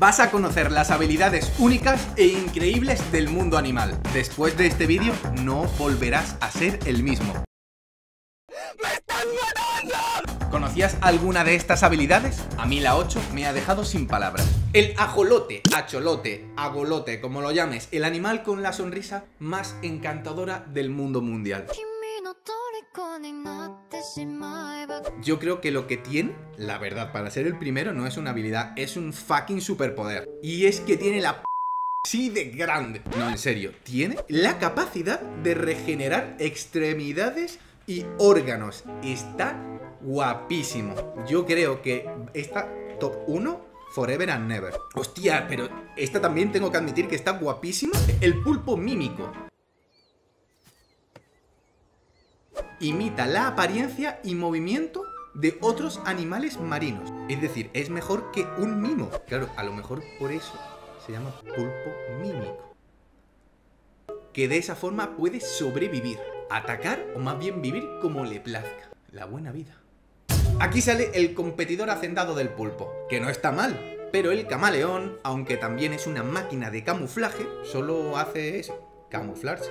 vas a conocer las habilidades únicas e increíbles del mundo animal. Después de este vídeo no volverás a ser el mismo. ¡Me están matando! ¿Conocías alguna de estas habilidades? A mí la 8 me ha dejado sin palabras. El ajolote, acholote, agolote, como lo llames, el animal con la sonrisa más encantadora del mundo mundial. Yo creo que lo que tiene, la verdad, para ser el primero no es una habilidad, es un fucking superpoder. Y es que tiene la p sí de grande. No, en serio, tiene la capacidad de regenerar extremidades y órganos. Está guapísimo. Yo creo que está top 1 Forever and Never. Hostia, pero esta también tengo que admitir que está guapísima. El pulpo mímico. Imita la apariencia y movimiento de otros animales marinos. Es decir, es mejor que un mimo. Claro, a lo mejor por eso se llama pulpo mímico. Que de esa forma puede sobrevivir, atacar o más bien vivir como le plazca. La buena vida. Aquí sale el competidor hacendado del pulpo, que no está mal, pero el camaleón, aunque también es una máquina de camuflaje, solo hace eso, camuflarse.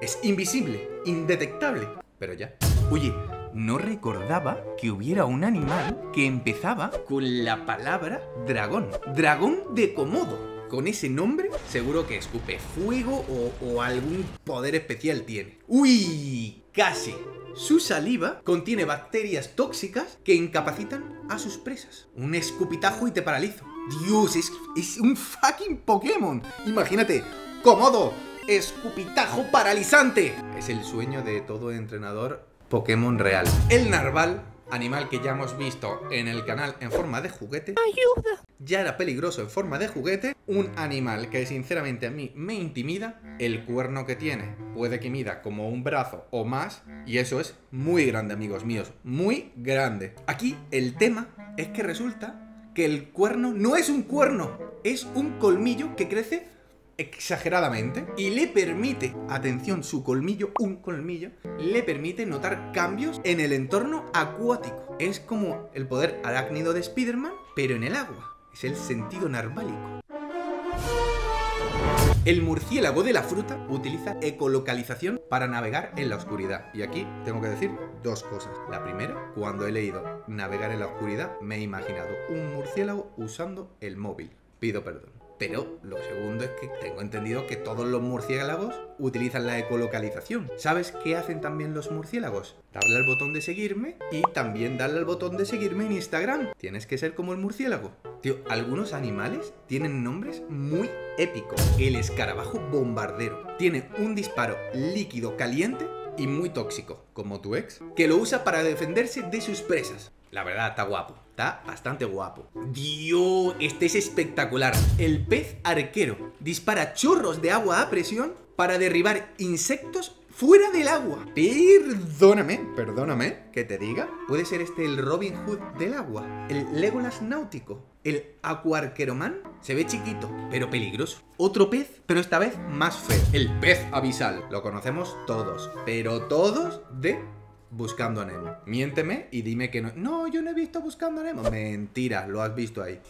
Es invisible, indetectable, pero ya. Oye, no recordaba que hubiera un animal que empezaba con la palabra dragón. Dragón de Komodo. Con ese nombre, seguro que escupe fuego o, algún poder especial tiene. ¡Uy! Casi. Su saliva contiene bacterias tóxicas que incapacitan a sus presas. Un escupitajo y te paralizo. Dios, es, es un fucking Pokémon. Imagínate, Komodo, escupitajo paralizante. Es el sueño de todo entrenador Pokémon real. El narval, animal que ya hemos visto en el canal en forma de juguete. ¡Ayuda! Ya era peligroso en forma de juguete. Un animal que sinceramente a mí me intimida. El cuerno que tiene puede que mida como un brazo o más. Y eso es muy grande, amigos míos. Muy grande. Aquí el tema es que resulta que el cuerno no es un cuerno. Es un colmillo que crece exageradamente y le permite, atención, su colmillo, un colmillo, le permite notar cambios en el entorno acuático. Es como el poder arácnido de Spider-Man, pero en el agua. Es el sentido narválico. El murciélago de la fruta utiliza ecolocalización para navegar en la oscuridad. Y aquí tengo que decir dos cosas. La primera, cuando he leído navegar en la oscuridad, me he imaginado un murciélago usando el móvil. Pido perdón. Pero lo segundo es que tengo entendido que todos los murciélagos utilizan la ecolocalización. ¿Sabes qué hacen también los murciélagos? Darle al botón de seguirme y también darle al botón de seguirme en Instagram. Tienes que ser como el murciélago. Tío, algunos animales tienen nombres muy épicos. El escarabajo bombardero tiene un disparo líquido caliente y muy tóxico, como tu ex, que lo usa para defenderse de sus presas. La verdad, está guapo. Está bastante guapo. Dios, este es espectacular. El pez arquero dispara chorros de agua a presión para derribar insectos fuera del agua. Perdóname, perdóname que te diga. Puede ser este el Robin Hood del agua, el Legolas náutico, el Aquarqueroman. Se ve chiquito, pero peligroso. Otro pez, pero esta vez más feo. El pez abisal. Lo conocemos todos, pero todos de Buscando a Nemo. Miénteme y dime que no. No, yo no he visto Buscando a Nemo. Mentira, lo has visto ahí.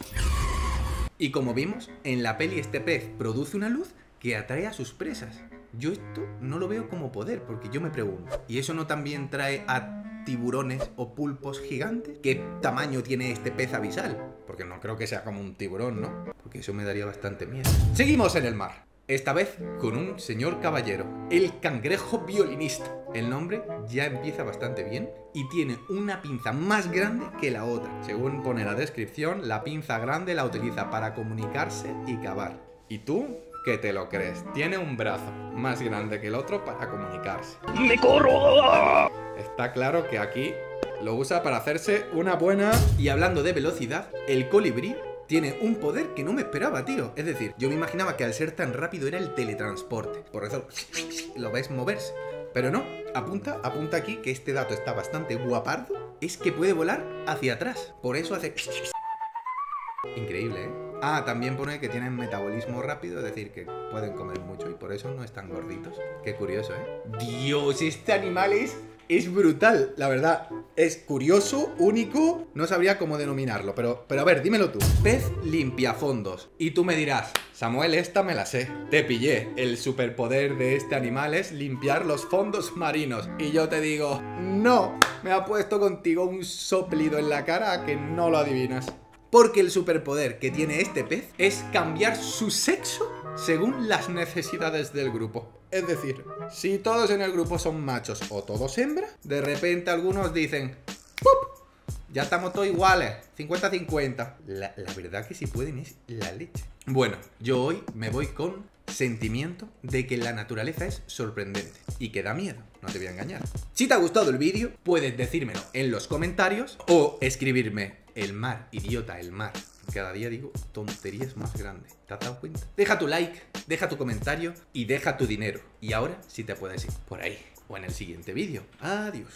Y como vimos, en la peli este pez produce una luz que atrae a sus presas. Yo esto no lo veo como poder, porque yo me pregunto, ¿y eso no también trae a tiburones o pulpos gigantes? ¿Qué tamaño tiene este pez abisal? Porque no creo que sea como un tiburón, ¿no? Porque eso me daría bastante miedo. Seguimos en el mar. Esta vez con un señor caballero, el cangrejo violinista. El nombre ya empieza bastante bien y tiene una pinza más grande que la otra. Según pone la descripción, la pinza grande la utiliza para comunicarse y cavar. ¿Y tú? ¿Qué te lo crees? Tiene un brazo más grande que el otro para comunicarse. ¡Me corro! Está claro que aquí lo usa para hacerse una buena... Y hablando de velocidad, el colibrí tiene un poder que no me esperaba, tío. Es decir, yo me imaginaba que al ser tan rápido era el teletransporte. Por eso lo ves moverse. Pero no, apunta, apunta aquí que este dato está bastante guapardo. Es que puede volar hacia atrás. Por eso hace... Increíble, ¿eh? Ah, también pone que tienen metabolismo rápido, es decir, que pueden comer mucho y por eso no están gorditos. Qué curioso, ¿eh? Dios, este animal es es brutal, la verdad. Es curioso, único, no sabría cómo denominarlo, pero, pero a ver, dímelo tú. Pez limpiafondos. Y tú me dirás, Samuel, esta me la sé. Te pillé. El superpoder de este animal es limpiar los fondos marinos. Y yo te digo, no, me ha puesto contigo un soplido en la cara que no lo adivinas. Porque el superpoder que tiene este pez es cambiar su sexo según las necesidades del grupo. Es decir, si todos en el grupo son machos o todos hembras, de repente algunos dicen, ¡Pup! Ya estamos todos iguales, 50-50. La, la verdad que si pueden es la leche. Bueno, yo hoy me voy con sentimiento de que la naturaleza es sorprendente y que da miedo, no te voy a engañar. Si te ha gustado el vídeo, puedes decírmelo en los comentarios o escribirme el mar, idiota, el mar. Cada día digo tonterías más grandes. ¿Te has dado cuenta? Deja tu like, deja tu comentario y deja tu dinero. Y ahora sí te puedes ir por ahí o en el siguiente vídeo. Adiós.